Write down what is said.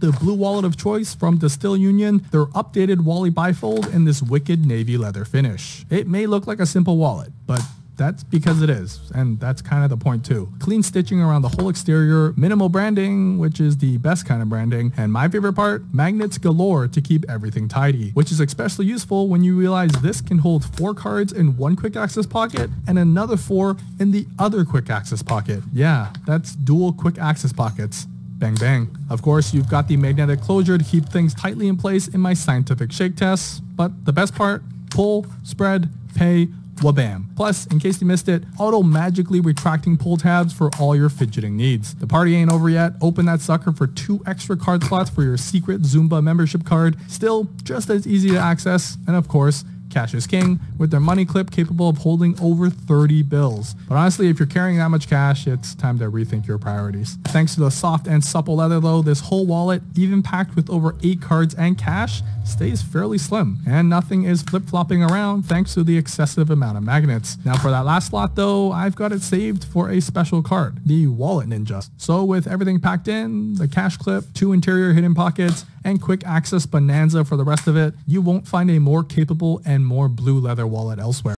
the blue wallet of choice from Distil Union, their updated Wally bifold in this wicked navy leather finish. It may look like a simple wallet, but that's because it is, and that's kind of the point too. Clean stitching around the whole exterior, minimal branding, which is the best kind of branding, and my favorite part, magnets galore to keep everything tidy, which is especially useful when you realize this can hold four cards in one quick access pocket and another four in the other quick access pocket. Yeah, that's dual quick access pockets. Bang bang. Of course, you've got the magnetic closure to keep things tightly in place in my scientific shake tests, but the best part, pull, spread, pay, wabam. Plus, in case you missed it, auto magically retracting pull tabs for all your fidgeting needs. The party ain't over yet. Open that sucker for two extra card slots for your secret Zumba membership card. Still just as easy to access. And of course, Cash is king with their money clip capable of holding over 30 bills. But honestly, if you're carrying that much cash, it's time to rethink your priorities. Thanks to the soft and supple leather though, this whole wallet, even packed with over 8 cards and cash, stays fairly slim. And nothing is flip-flopping around thanks to the excessive amount of magnets. Now for that last slot though, I've got it saved for a special card, the Wallet Ninja. So with everything packed in, the cash clip, two interior hidden pockets, and quick access bonanza for the rest of it, you won't find a more capable and more blue leather wallet elsewhere.